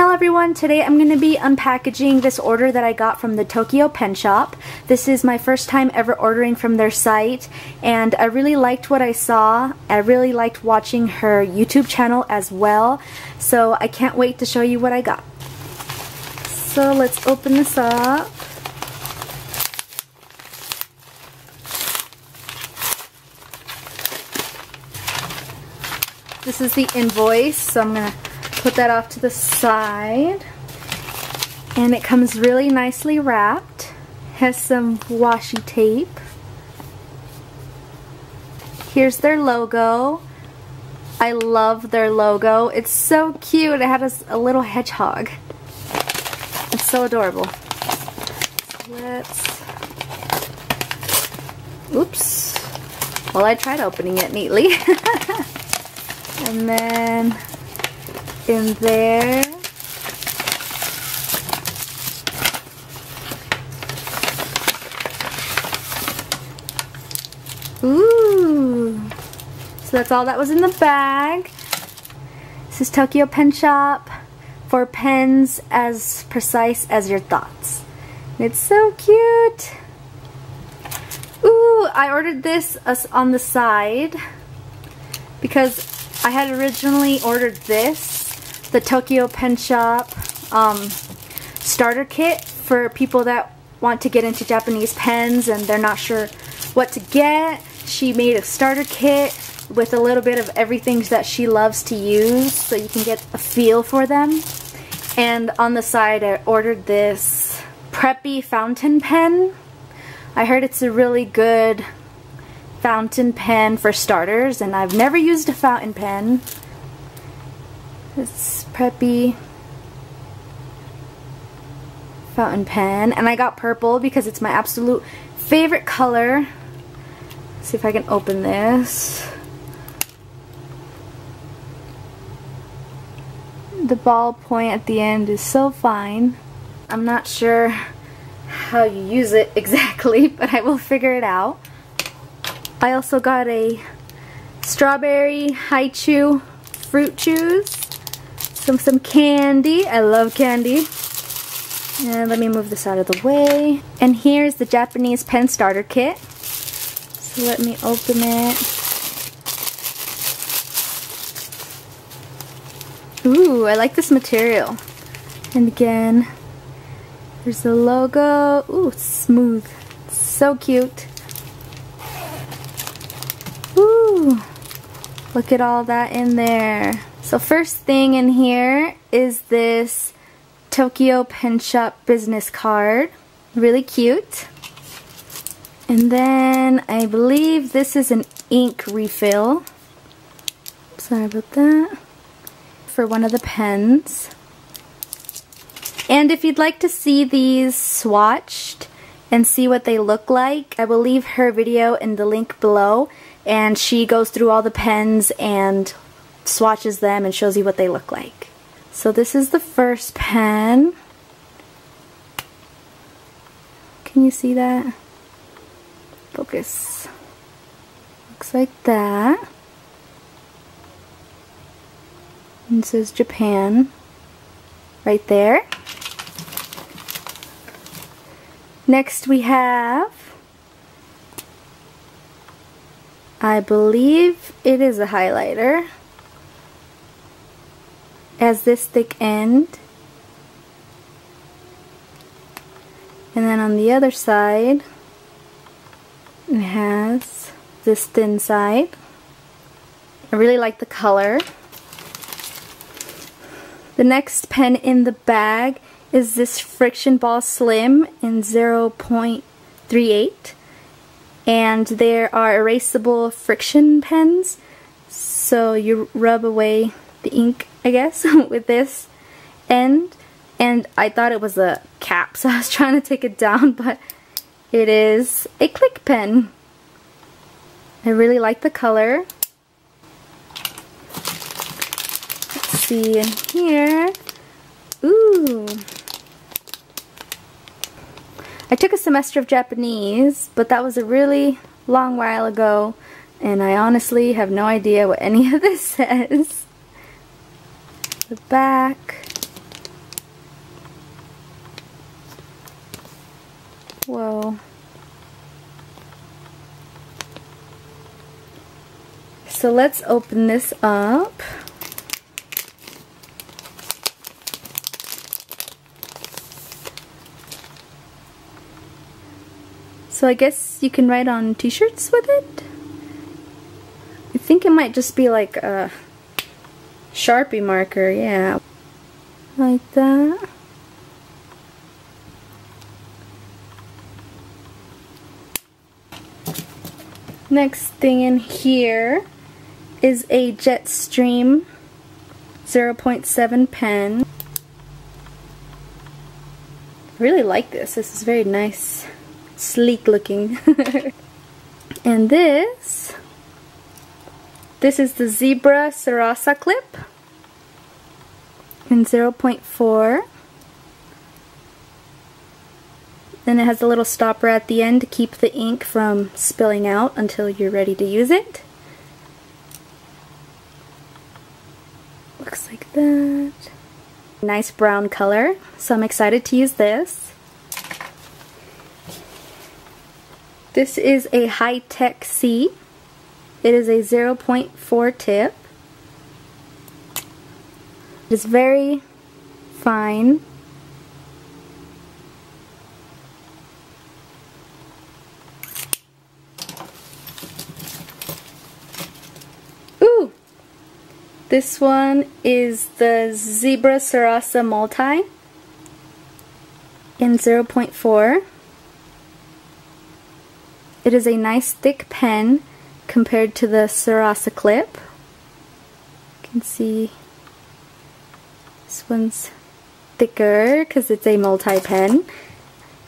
Hello everyone, today I'm going to be unpackaging this order that I got from the Tokyo Pen Shop. This is my first time ever ordering from their site and I really liked what I saw. I really liked watching her YouTube channel as well, so I can't wait to show you what I got. So let's open this up. This is the invoice, so I'm going to put that off to the side. And it comes really nicely wrapped. Has some washi tape. Here's their logo. I love their logo. It's so cute. It has a, a little hedgehog. It's so adorable. Let's... Oops. Well, I tried opening it neatly. and then in there. Ooh. So that's all that was in the bag. This is Tokyo Pen Shop for pens as precise as your thoughts. It's so cute. Ooh, I ordered this on the side because I had originally ordered this the Tokyo Pen Shop um, starter kit for people that want to get into Japanese pens and they're not sure what to get. She made a starter kit with a little bit of everything that she loves to use so you can get a feel for them. And on the side I ordered this Preppy fountain pen. I heard it's a really good fountain pen for starters and I've never used a fountain pen. It's preppy fountain pen. And I got purple because it's my absolute favorite color. Let's see if I can open this. The ball point at the end is so fine. I'm not sure how you use it exactly, but I will figure it out. I also got a strawberry Hi-Chew fruit chews some some candy. I love candy. And let me move this out of the way. And here's the Japanese pen starter kit. So let me open it. Ooh, I like this material. And again, there's the logo. Ooh, smooth. So cute. Ooh, look at all that in there. So first thing in here is this Tokyo Pen Shop business card. Really cute. And then I believe this is an ink refill. Sorry about that. For one of the pens. And if you'd like to see these swatched and see what they look like, I will leave her video in the link below. And she goes through all the pens and swatches them and shows you what they look like. So this is the first pen. Can you see that? Focus. Looks like that. And says Japan right there. Next we have, I believe it is a highlighter has this thick end. And then on the other side it has this thin side. I really like the color. The next pen in the bag is this Frixion Ball Slim in 0.38 and there are erasable Frixion pens so you rub away the ink I guess, with this end. And I thought it was a cap, so I was trying to take it down, but it is a click pen. I really like the color. Let's see in here. Ooh. I took a semester of Japanese, but that was a really long while ago, and I honestly have no idea what any of this says the back. Whoa. So let's open this up. So I guess you can write on t-shirts with it? I think it might just be like a Sharpie marker, yeah. Like that. Next thing in here is a Jetstream 0.7 pen. Really like this. This is very nice sleek looking. and this, this is the Zebra Sarasa clip in 0.4. Then it has a little stopper at the end to keep the ink from spilling out until you're ready to use it. Looks like that. Nice brown color, so I'm excited to use this. This is a Hi-Tec C. It is a 0.4 tip. It's very fine. Ooh! This one is the Zebra Sarasa Multi in 0.4. It is a nice thick pen compared to the Sarasa clip. You can see this one's thicker because it's a multi-pen.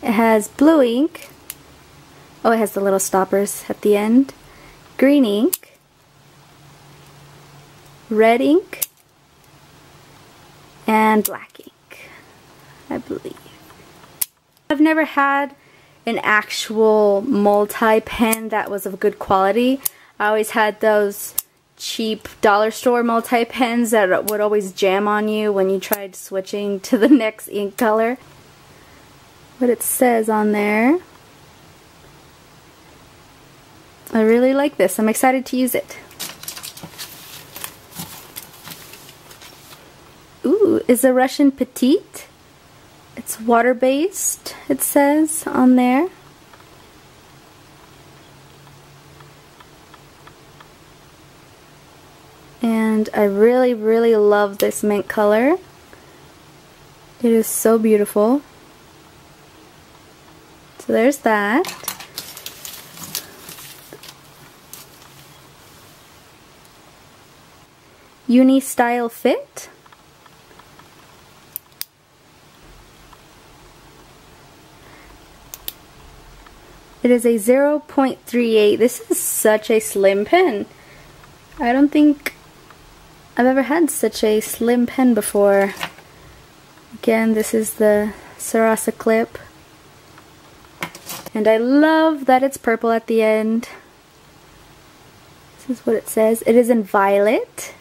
It has blue ink. Oh, it has the little stoppers at the end. Green ink. Red ink. And black ink, I believe. I've never had an actual multi-pen that was of good quality. I always had those cheap dollar store multi-pens that would always jam on you when you tried switching to the next ink color. What it says on there. I really like this. I'm excited to use it. Ooh, is a Rushon Petite. It's water-based, it says on there. And I really, really love this mint color. It is so beautiful. So there's that. Uni Style Fit. It is a 0.38. This is such a slim pen. I don't think I've ever had such a slim pen before. Again, this is the Sarasa clip. And I love that it's purple at the end. This is what it says. It is in violet.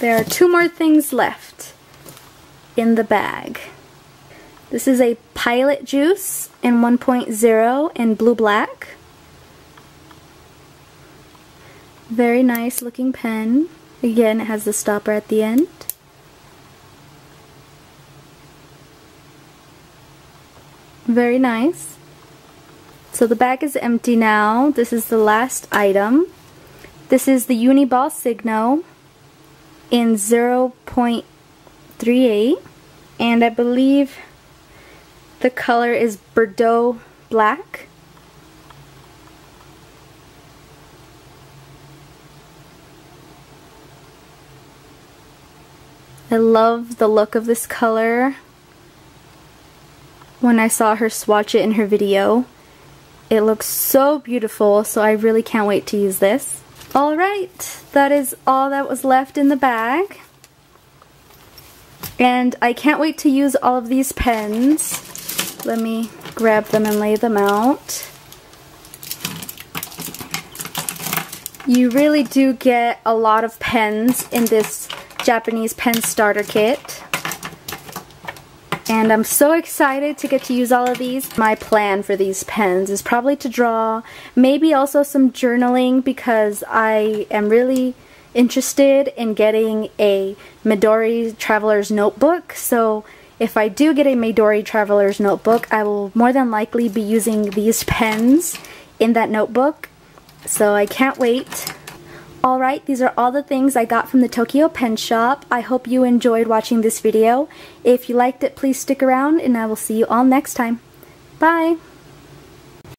There are two more things left in the bag. This is a Pilot Juice in 1.0 in blue black. Very nice looking pen. Again, it has the stopper at the end. Very nice. So the bag is empty now. This is the last item. This is the Uniball Signo in 0.0 3.8 and I believe the color is Bordeaux black. I love the look of this color. When I saw her swatch it in her video, it looks so beautiful, so I really can't wait to use this. Alright, that is all that was left in the bag. And I can't wait to use all of these pens. Let me grab them and lay them out. You really do get a lot of pens in this Japanese pen starter kit. And I'm so excited to get to use all of these. My plan for these pens is probably to draw, maybe also some journaling because I am really interested in getting a Midori Traveler's Notebook. So if I do get a Midori Traveler's Notebook, I will more than likely be using these pens in that notebook. So I can't wait. Alright, these are all the things I got from the Tokyo Pen Shop. I hope you enjoyed watching this video. If you liked it, please stick around and I will see you all next time. Bye!